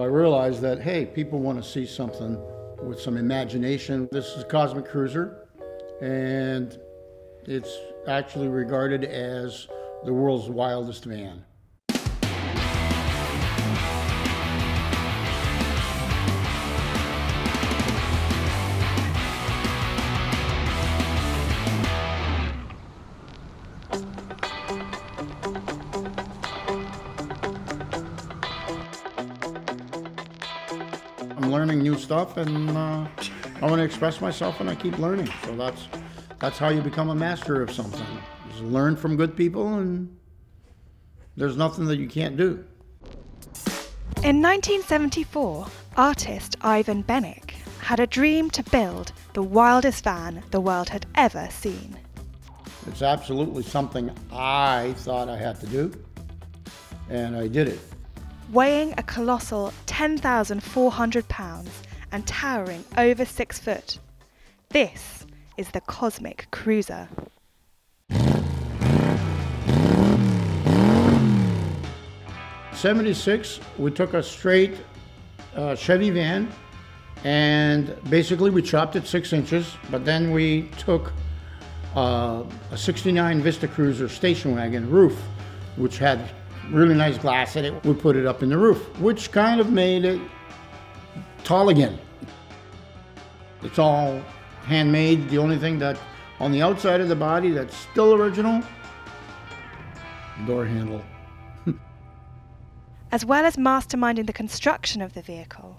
I realized that, hey, people want to see something with some imagination. This is a Cosmic Cruiser, and it's actually regarded as the world's wildest van. Learning new stuff, and uh, I want to express myself, and I keep learning. So that's that's how you become a master of something. Just learn from good people, and there's nothing that you can't do. In 1974, artist Ivan Benic had a dream to build the wildest van the world had ever seen. It's absolutely something I thought I had to do, and I did it. Weighing a colossal 10,400 pounds and towering over six foot, this is the Cosmic Cruiser. '76, we took a straight uh, Chevy van, and basically we chopped it six inches. But then we took uh, a '69 Vista Cruiser station wagon roof, which had really nice glass in it. We put it up in the roof, which kind of made it tall again. It's all handmade. The only thing that on the outside of the body that's still original, door handle. As well as masterminding the construction of the vehicle,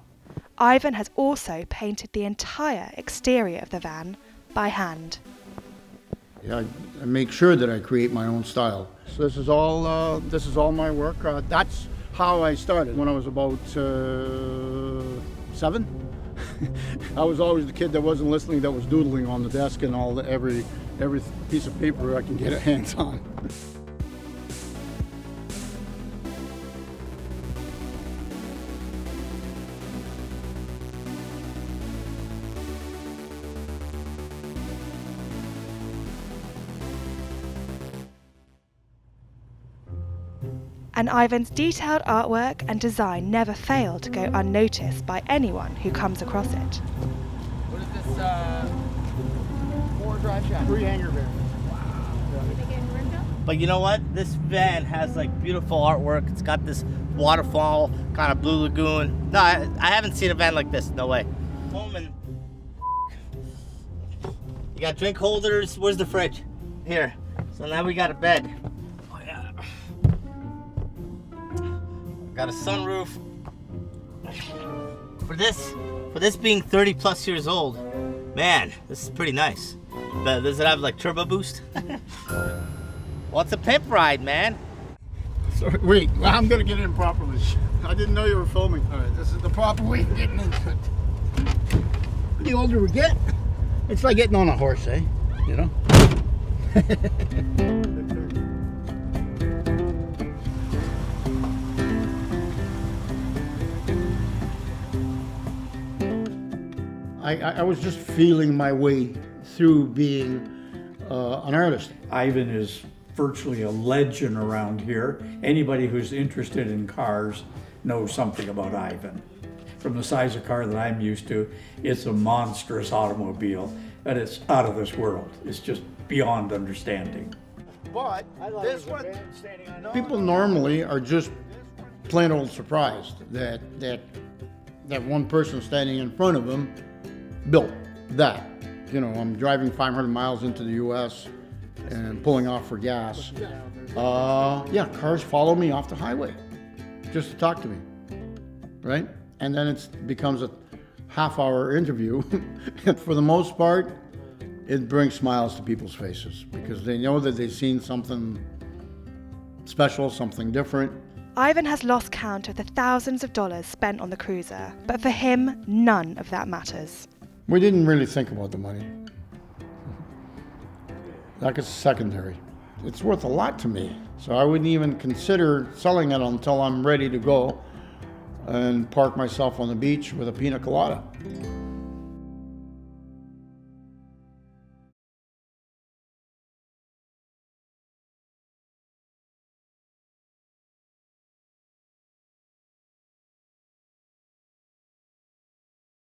Ivan has also painted the entire exterior of the van by hand. I, I make sure that I create my own style. So this is all uh, this is all my work. Uh, that's how I started when I was about uh, seven. I was always the kid that wasn't listening, that was doodling on the desk and all the, every every piece of paper I can get a hands on. And Ivan's detailed artwork and design never fail to go unnoticed by anyone who comes across it. What is this, uh, four drive shaft? Three hanger bears. But you know what? This van has like beautiful artwork. It's got this waterfall, kind of blue lagoon. No, I, I haven't seen a van like this. No way. Woman. You got drink holders. Where's the fridge? Here. So now we got a bed. Got a sunroof. For this, for this being 30 plus years old, man, this is pretty nice. Does it have like turbo boost? well, a pimp ride, man. Sorry, wait, I'm gonna get in properly. I didn't know you were filming. All right, this is the proper way of getting into it. The older we get, it's like getting on a horse, eh? You know? I I was just feeling my way through being uh, an artist. Ivan is virtually a legend around here. Anybody who's interested in cars knows something about Ivan. From the size of car that I'm used to, it's a monstrous automobile, and it's out of this world. It's just beyond understanding. But this one, people normally are just plain old surprised that that that one person standing in front of them built that. You know, I'm driving 500 miles into the U.S. and pulling off for gas. Uh, yeah, cars follow me off the highway just to talk to me, right? And then it becomes a half-hour interview. for the most part, it brings smiles to people's faces because they know that they've seen something special, something different. Ivan has lost count of the thousands of dollars spent on the cruiser, but for him, none of that matters. We didn't really think about the money. Like it's secondary. It's worth a lot to me. So I wouldn't even consider selling it until I'm ready to go and park myself on the beach with a pina colada.